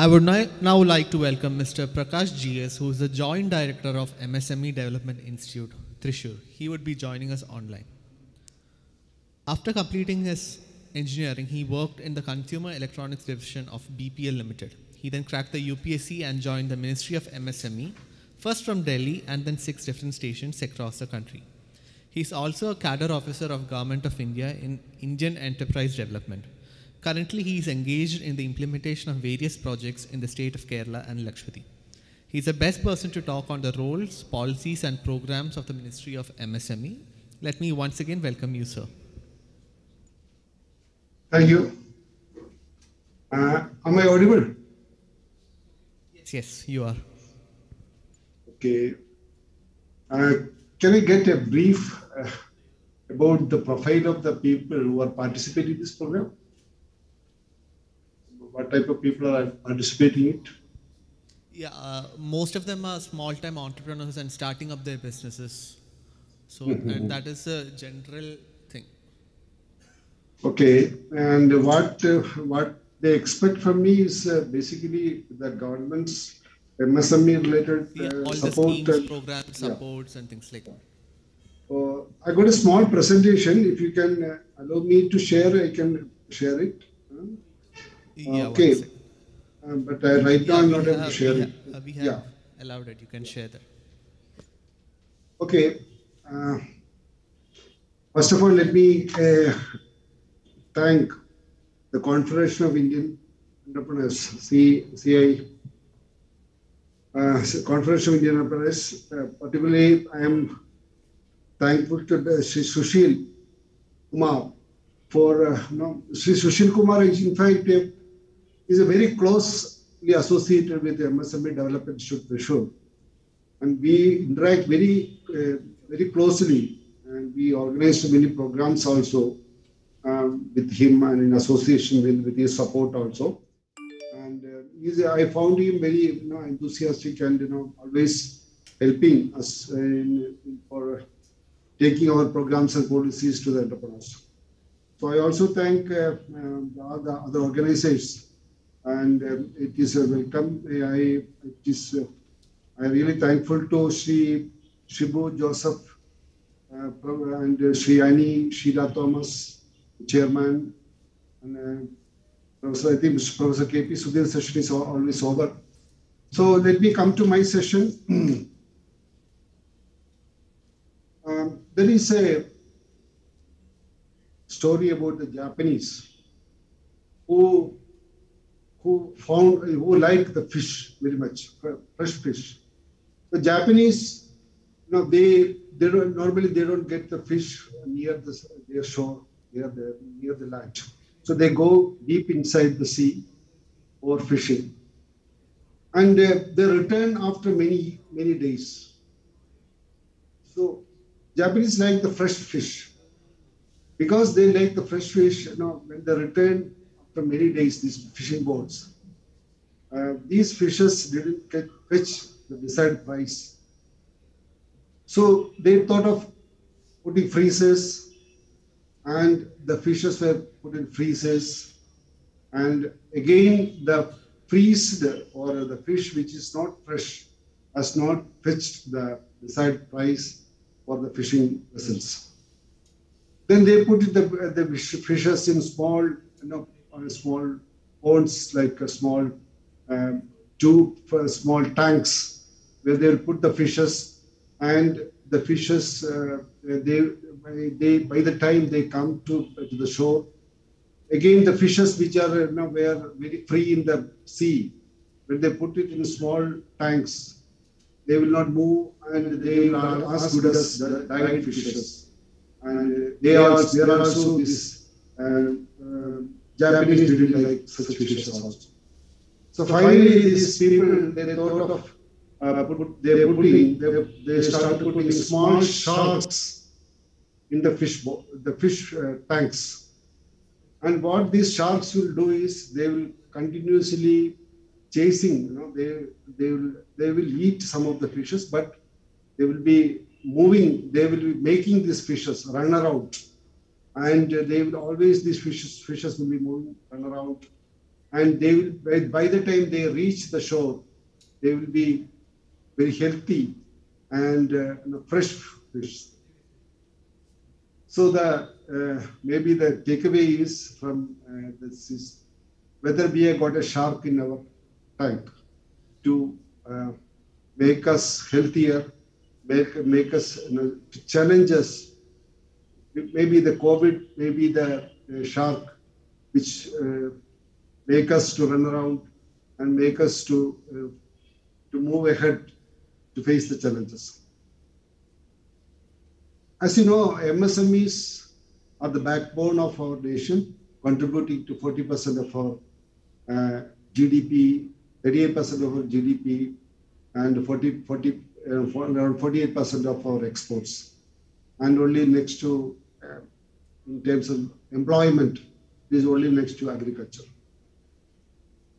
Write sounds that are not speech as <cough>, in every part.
I would now like to welcome Mr. Prakash GS, who is the Joint Director of MSME Development Institute, Thrissur. He would be joining us online. After completing his engineering, he worked in the Consumer Electronics Division of BPL Limited. He then cracked the UPSC and joined the Ministry of MSME, first from Delhi and then six different stations across the country. He is also a cadre officer of Government of India in Indian Enterprise Development. Currently, he is engaged in the implementation of various projects in the state of Kerala and Lakshadweep. He is the best person to talk on the roles, policies, and programs of the Ministry of MSME. Let me once again welcome you, sir. Thank you. Uh, am I audible? Yes, yes, you are. Okay. Uh, can I get a brief uh, about the profile of the people who are participating in this program? What type of people are participating in it? Yeah, uh, most of them are small-time entrepreneurs and starting up their businesses. So, and that is a general thing. Okay, and what uh, what they expect from me is uh, basically the government's MSME related Yeah, uh, all the support. schemes, and- programs, yeah. supports, and things like that. Uh, I got a small presentation. If you can uh, allow me to share, I can share it. Uh, Yeah, okay. Uh, but I, right now I'm not able to share we it. have- uh, we have Yeah. allowed it. You can share that. Okay. Uh, first of all, let me uh, thank the Confederation of Indian Entrepreneurs, C, CI, uh, Confederation of Indian Entrepreneurs. Uh, particularly, I am thankful to the Sri Sushil Kumar for, uh, no, Sri Sushil Kumar is in fact a, is a very closely associated with the MSME Development Institute, Thrissur and we interact very uh, very closely and we organized many programs also um, with him and in association with, with his support also. And uh, i found him very you know, enthusiastic and you know always helping us in, in for taking our programs and policies to the entrepreneurs so i also thank uh, um, the other, other organizations and um, it is a welcome i it is uh, I'm really thankful to Sri Shibu Joseph uh, and uh, Sri Annie Sheila Thomas, chairman, and uh, Professor, I think Professor KP Sudhir session is always over. So let me come to my session. <clears throat> um, there is a story about the Japanese who who found who like the fish very much, fresh fish. The Japanese, you know, they they don't normally they don't get the fish near the their shore, near the near the land. So they go deep inside the sea or fishing, and uh, they return after many many days. So Japanese like the fresh fish because they like the fresh fish. You know, when they return after many days, these fishing boats, uh, these fishes didn't fetch the desired price. So they thought of putting freezers, and the fishes were put in freezers, and again the freezed or the fish which is not fresh has not fetched the desired price for the fishing vessels. Then they put the, the fishes in small, you know, uh, small ponds like a small um, tube, uh, small tanks, where they'll put the fishes, and the fishes, uh, they, they by the time they come to, to the shore, again the fishes which are you know, were very free in the sea, when they put it in small tanks, they will not move and they are as good as the diet fishes. And they are there are also this uh, uh, Japanese didn't like such fishes also. So finally, these people they thought of uh, put, they putting they, they started putting small sharks in the fish the fish uh, tanks. And what these sharks will do is they will continuously chasing. You know, they they will they will eat some of the fishes, but they will be moving. They will be making these fishes run around, and they will always these fishes fishes will be moving around and they will by, by the time they reach the shore, they will be very healthy and uh, fresh fish. So the uh, maybe the takeaway is from uh, this is whether we have got a shark in our tank to uh, make us healthier, make make us you know, challenge us. Maybe the COVID, maybe the uh, shark, which uh, make us to run around and make us to uh, to move ahead to face the challenges. As you know, MSMEs are the backbone of our nation, contributing to 40% of our uh, GDP, 38% of our GDP, and 40, 40, uh, around 48% of our exports. And only next to, uh, in terms of employment, is only next to agriculture.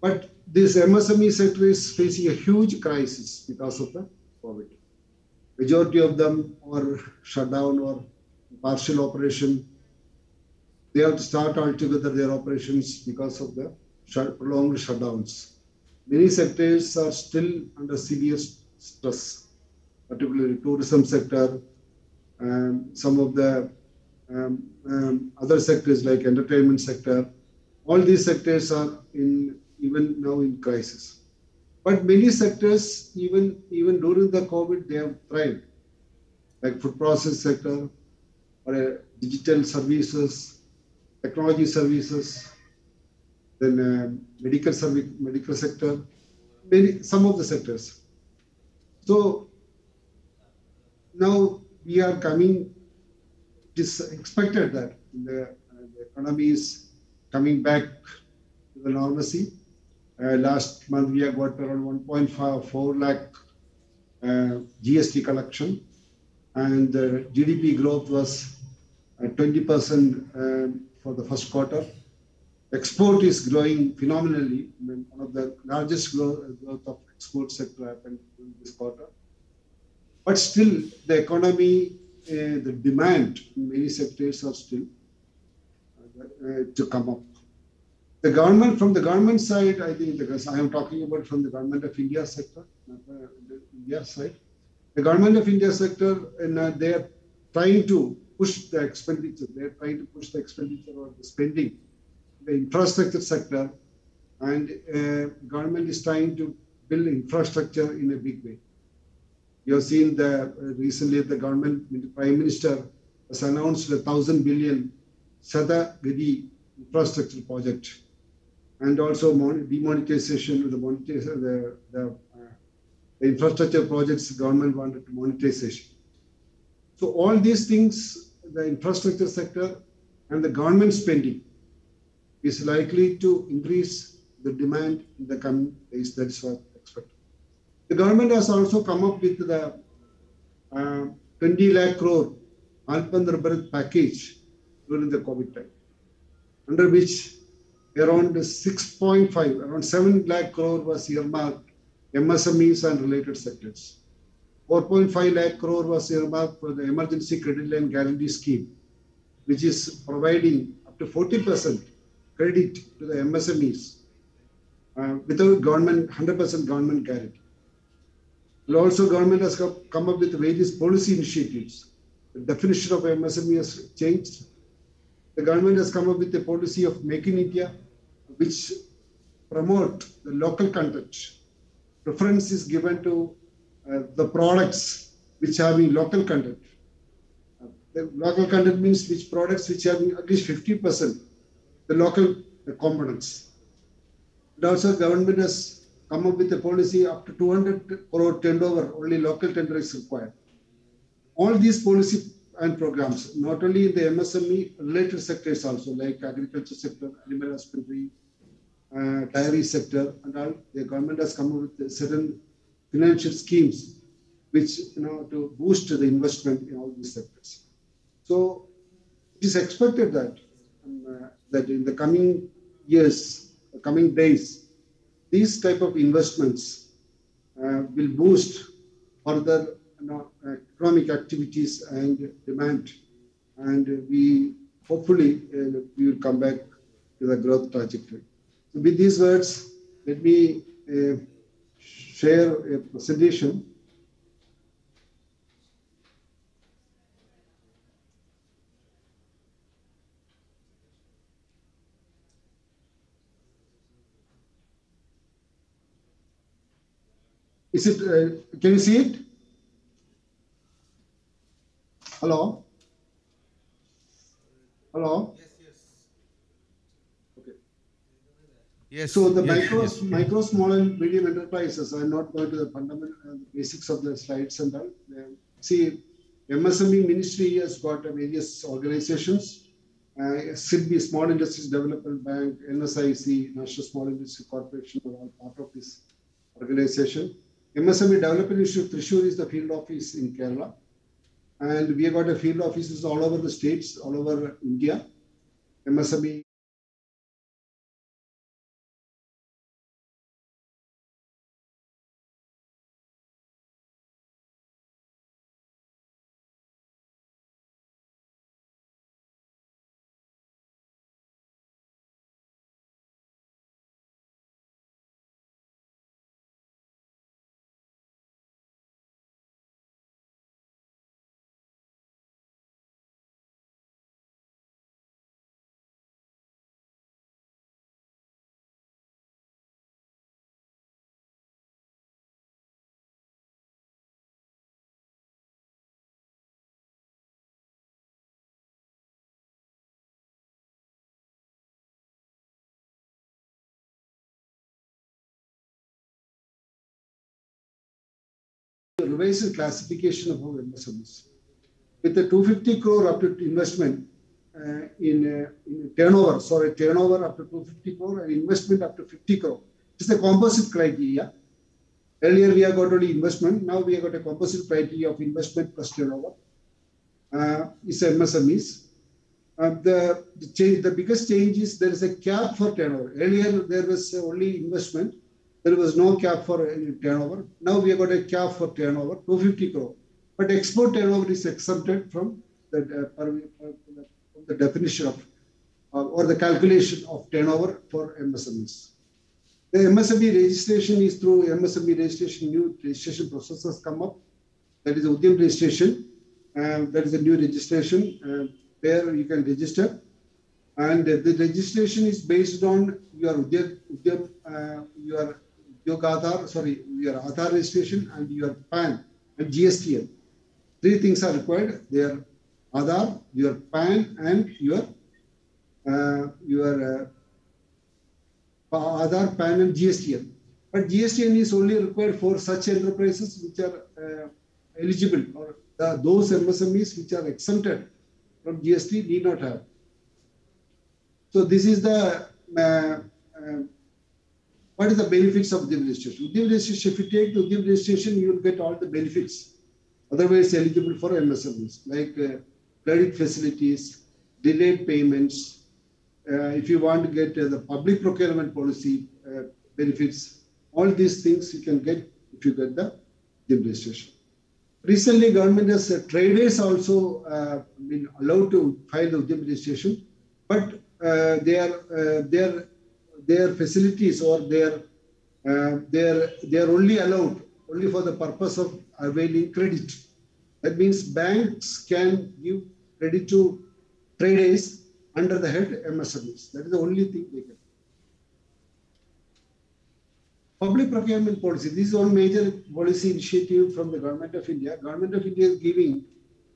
But this MSME sector is facing a huge crisis because of the COVID. Majority of them are shut down or partial operation. They have to start altogether their operations because of the prolonged shutdowns. Many sectors are still under severe stress, particularly tourism sector, and some of the um, um, other sectors like entertainment sector. All these sectors are in even now in crisis. But many sectors, even even during the COVID, they have thrived, like food process sector, or uh, digital services, technology services, then uh, medical service, medical sector, many some of the sectors. So now we are coming. It is expected that the, uh, the economy is coming back to the normalcy uh, last month we have got around 1.4 lakh uh, GST collection, and the GDP growth was 20% uh, for the first quarter. Export is growing phenomenally. I mean, one of the largest growth, growth of export sector happened this quarter. But still, the economy, uh, the demand in many sectors are still uh, to come up the government, from the government side, I think, because I am talking about from the government of India sector, the India side, the government of India sector, and uh, they are trying to push the expenditure. They are trying to push the expenditure or the spending, the infrastructure sector, and uh, government is trying to build infrastructure in a big way. You have seen the uh, recently the government, the prime minister has announced a thousand billion Sada Gadi infrastructure project and also demonetization of the, monetization, the, the, uh, the infrastructure projects government wanted to monetization. So all these things, the infrastructure sector and the government spending is likely to increase the demand in the coming days. That's what expected. The government has also come up with the uh, 20 lakh crore Atmanirbhar package during the COVID time, under which around 6.5, around 7 lakh crore was earmarked MSMEs and related sectors. 4.5 lakh crore was earmarked for the emergency credit line guarantee scheme, which is providing up to 40% credit to the MSMEs uh, without government, 100% government guarantee. Also government has come up with various policy initiatives. The definition of MSME has changed. The government has come up with a policy of Make in India, which promote the local content. Preference is given to uh, the products which have local content. Uh, the local content means which products which have at least 50% the local the components. And also government has come up with a policy up to 200 crore turnover, only local tender is required. All these policy and programs, not only in the MSME related sectors also like agriculture sector, animal husbandry, uh, dairy sector and all, the government has come up with certain financial schemes which, you know, to boost the investment in all these sectors. So it is expected that, um, uh, that in the coming years, coming days, these type of investments uh, will boost further you know, economic activities and demand. And we hopefully uh, we will come back to the growth trajectory. So with these words, let me uh, share a presentation. Is it, uh, can you see it? Hello? Hello? Yes. Yes. So the yes, micro, yes. micro, small and medium enterprises, I'm not going to the fundamental uh, basics of the slides and all. See, MSME ministry has got uh, various organizations. Uh, SIDBI, Small Industries Development Bank, NSIC, National Small Industry Corporation are all part of this organization. MSME Development Institute Thrissur is the field office in Kerala. And we have got a field offices all over the states, all over India. MSME revised classification of our MSMEs. With the 250 crore up to investment uh, in, uh, in turnover, sorry, turnover up to 250 crore and investment up to 50 crore. It's the composite criteria. Earlier we have got only investment, now we have got a composite criteria of investment plus turnover. Uh, is MSMEs. Uh, the, the change, the biggest change is there is a cap for turnover. Earlier there was only investment, there was no cap for turnover. Now we have got a cap for turnover, 250 crore. But export turnover is exempted from the, uh, from the definition of uh, or the calculation of turnover for MSMEs. The MSME registration is through MSME registration, new registration processes come up. That is Udyam registration. Um, that is a new registration uh, where you can register. And uh, the registration is based on your Udyam, Udyam uh, your your Aadhaar, sorry, your Aadhaar registration and your PAN and GSTN. Three things are required. They are Aadhaar, your PAN, and your uh, your uh, Aadhaar, PAN, and GSTN. But GSTN is only required for such enterprises which are uh, eligible or the, those MSMEs which are exempted from GST need not have. So this is the uh, uh, what is the benefits of Udyam registration? Registration, if you take the registration, you will get all the benefits. Otherwise eligible for MSMEs like uh, credit facilities, delayed payments. Uh, if you want to get uh, the public procurement policy uh, benefits, all these things you can get if you get the registration. Recently, government has uh, traders also uh, been allowed to file the registration, but they are uh, their their facilities or their uh, their they are only allowed only for the purpose of availing credit. That means banks can give credit to traders under the head MSMEs. That is the only thing they can. Public procurement policy. This is one major policy initiative from the government of India. Government of India is giving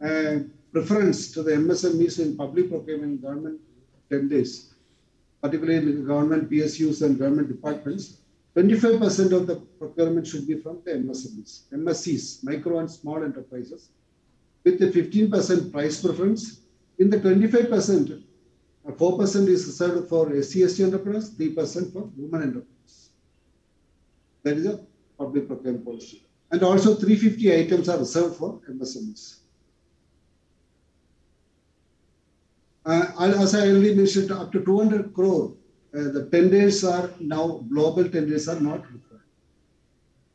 uh, preference to the MSMEs in public procurement government tenders, particularly in government PSUs and government departments. 25% of the procurement should be from the MSMEs, MSCs, micro and small enterprises, with the 15% price preference. In the 25%, uh, 4% is reserved for SCST enterprise, 3% for women enterprise. That is a public procurement policy. And also 350 items are reserved for MSMEs. Uh, as I already mentioned, up to 200 crore, uh, the tenders are now, global tenders are not required.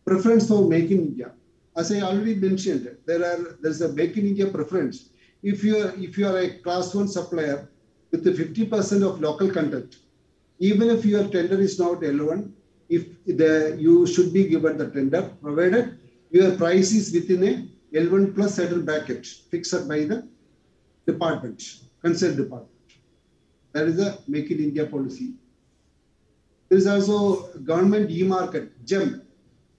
Preference for Make in India. As I already mentioned, there are there's a Make in India preference. If you are if you are a class one supplier with the 50% of local content, even if your tender is not L1, if the you should be given the tender, provided your price is within a L1 plus certain bracket fixed by the department, concerned department. That is a Make in India policy. There is also government e-market, GEM,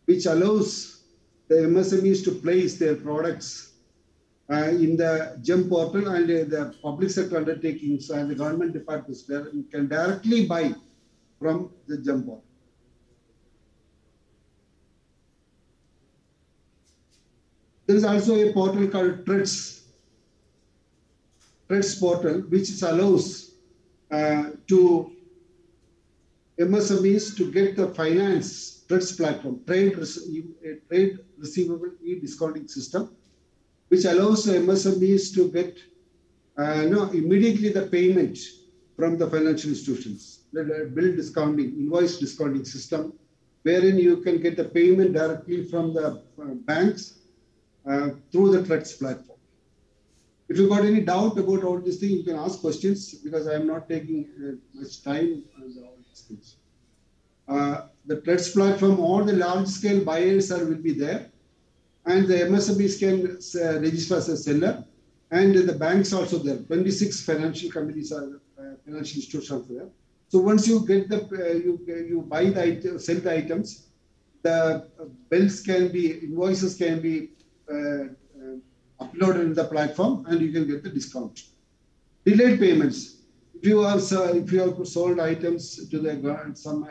which allows the MSMEs to place their products uh, in the GEM portal and uh, the public sector undertakings and the government departments can directly buy from the GEM portal. There is also a portal called TREDS, TREDS portal, which allows uh, to MSMEs to get the finance TREDS platform, trade, trade receivable e-discounting system, which allows MSMEs to get uh, no, immediately the payment from the financial institutions, the bill discounting, invoice discounting system, wherein you can get the payment directly from the uh, banks uh, through the TREDS platform. If you got any doubt about all these things, you can ask questions because I am not taking uh, much time on all these things. Uh, the TREDS platform, all the large scale buyers are will be there and the MSMEs can uh, register as a seller and the banks also there. 26 financial companies are uh, financial institutions there. So once you get the, uh, you, you buy the item, sell the items, the bills can be, invoices can be uploaded in the platform and you can get the discount. Delayed payments. If you have if you have sold items to the some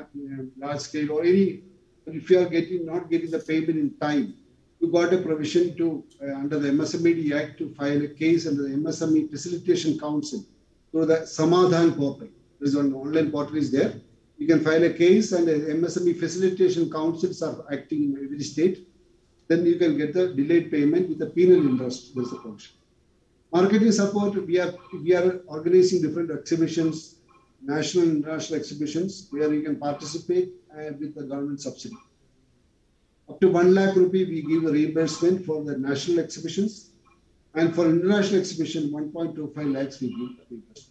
large scale or any, if you are getting not getting the payment in time, you got a provision to uh, under the MSME Act to file a case under the MSME Facilitation Council through the Samadhan portal. There is an online portal is there. You can file a case and the MSME Facilitation Councils are acting in every state then you can get the delayed payment with a penal interest. There's a. Marketing support, we are we are organizing different exhibitions, national and international exhibitions where you can participate with the government subsidy. Up to 1 lakh rupee, we give a reimbursement for the national exhibitions. And for international exhibition, 1.25 lakhs we give reimbursement.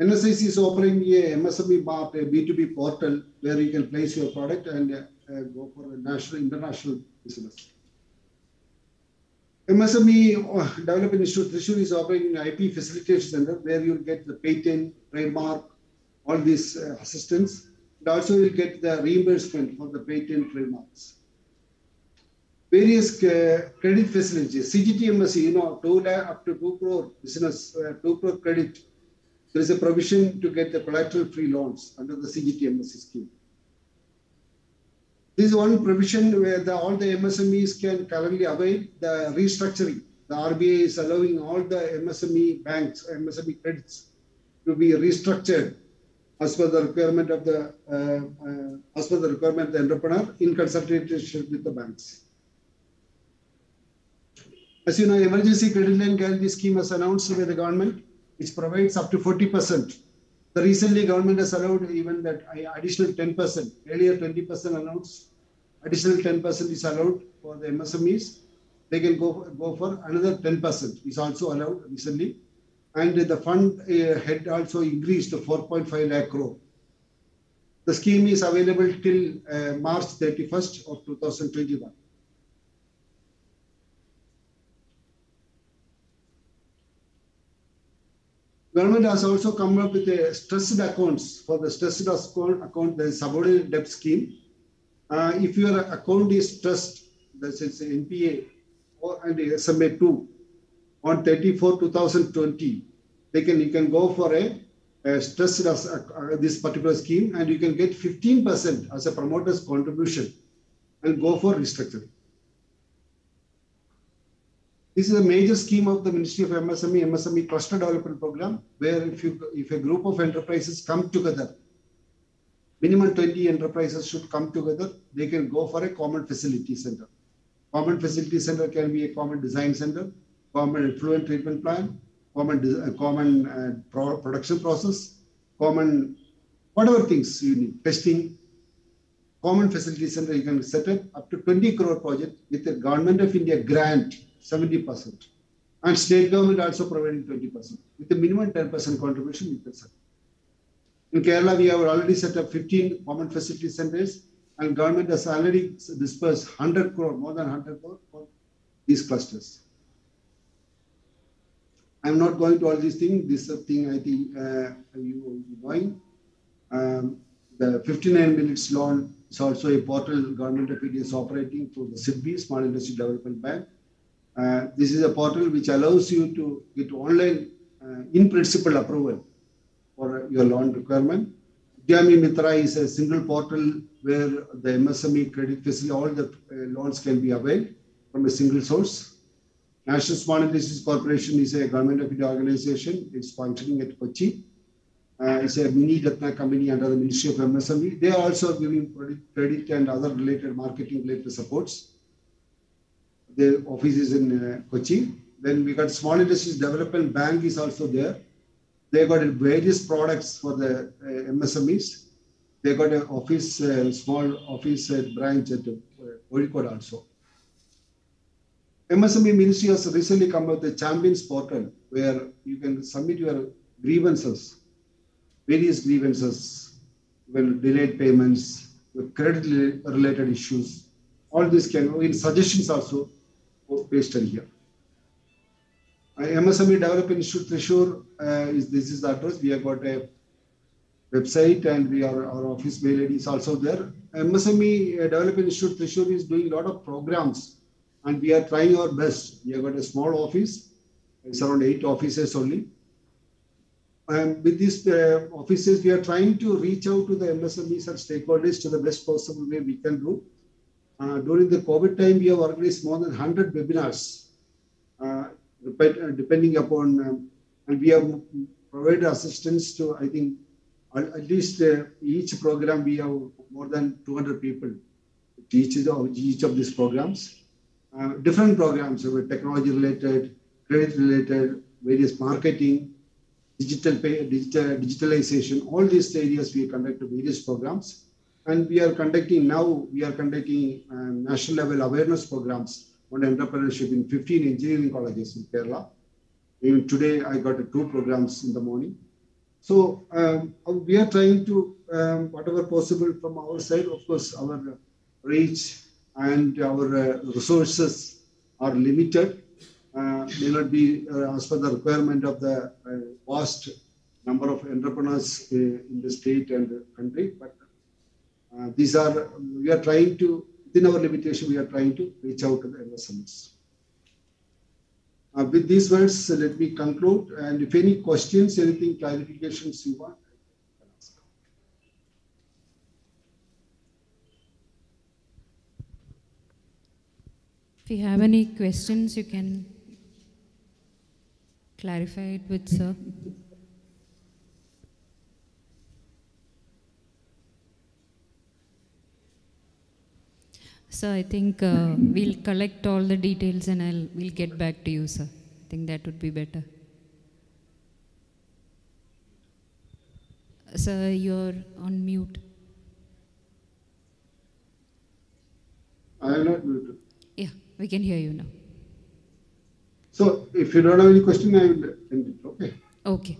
NSIC is offering a MSME Mart, a B2B portal where you can place your product and go for a national, international business. MSME uh, Development Institute Thrissur is operating an IP facilitation center where you'll get the patent, trademark, all these uh, assistance. And also you'll get the reimbursement for the patent trademarks. Various uh, credit facilities, CGT CGTMSE, you know, two up to two crore business, uh, two crore credit. There is a provision to get the collateral free loans under the CGT CGTMSE scheme. This is one provision where the, all the MSMEs can currently avail the restructuring. The RBI is allowing all the MSME banks, MSME credits to be restructured as per the requirement of the uh, uh, as per the requirement of the entrepreneur in consultation with the banks. As you know, emergency credit line guarantee scheme was announced by the government, which provides up to 40%. The recently government has allowed even that additional 10%. Earlier 20% announced additional 10% is allowed for the MSMEs. They can go, go for another 10% is also allowed recently. And the fund uh, had also increased to 4.5 lakh crore. The scheme is available till uh, March 31st of 2021. Government has also come up with a stressed accounts for the stressed account, account the subordinate debt scheme uh, if your account is trust, that is NPA or, and SMA 2 on 34 2020, they can you can go for a, a stress uh, uh, this particular scheme and you can get 15% as a promoter's contribution and go for restructuring. This is a major scheme of the Ministry of MSME, MSME Cluster Development Program, where if you if a group of enterprises come together minimum 20 enterprises should come together. They can go for a common facility center. Common facility center can be a common design center, common effluent treatment plan, common uh, common uh, pro production process, common whatever things you need, testing. Common facility center you can set up up to 20 crore project with the government of India grant 70%. And state government also providing 20%. With a minimum 10% contribution, you can set. In Kerala, we have already set up 15 common facility centers, and government has already dispersed 100 crore, more than 100 crore for these clusters. I'm not going to all these things. This thing I think uh, you will be knowing. Um, the 59 minutes loan is also a portal government of India is operating through the SIDBI, Small Industry Development Bank. Uh, this is a portal which allows you to get online uh, in principle approval for your loan requirement. Udyami Mitra is a single portal where the MSME credit facility, all the uh, loans can be availed from a single source. National Small Industries Corporation is a government of India organization. It's functioning at Kochi. Uh, it's a mini Ratna company under the Ministry of MSME. They are also giving credit and other related marketing related supports. Their office is in uh, Kochi. Then we got Small Industries Development Bank is also there. They got various products for the uh, MSMEs. They got an office, uh, small office uh, branch at uh, also. MSME Ministry has recently come up with a champions portal where you can submit your grievances, various grievances, when delayed payments, credit related issues. All this can in suggestions also pasted here. Uh, MSME Development Institute Thrissur uh, is this is the address. We have got a website and we are our office mail ID is also there. MSME uh, Development Institute Thrissur is doing a lot of programs and we are trying our best. We have got a small office, it's around eight offices only. And with these uh, offices, we are trying to reach out to the MSMEs and stakeholders to the best possible way we can do. Uh, during the COVID time, we have organized more than 100 webinars, uh, depending upon, um, and we have provided assistance to, I think, at least uh, each program, we have more than 200 people to each of, each of these programs. Uh, different programs with technology related, credit related, various marketing, digital pay, digital, digitalization, all these areas we conduct various programs. And we are conducting now, we are conducting uh, national level awareness programs on entrepreneurship in 15 engineering colleges in Kerala. Even today, I got two programs in the morning. So um, we are trying to, um, whatever possible from our side, of course, our reach and our uh, resources are limited, uh, may not be uh, as per the requirement of the vast number of entrepreneurs in the state and the country. But these are, we are trying to, within our limitation, we are trying to reach out to the MSMEs. Uh, with these words, uh, let me conclude. And if any questions, anything, clarifications you want, If you have any questions, you can clarify it with sir. So I think uh, we'll collect all the details and I'll we'll get back to you, sir. I think that would be better. Sir, you're on mute. I am not muted. Yeah. We can hear you now. So if you don't have any question, I will end it. Okay. Okay.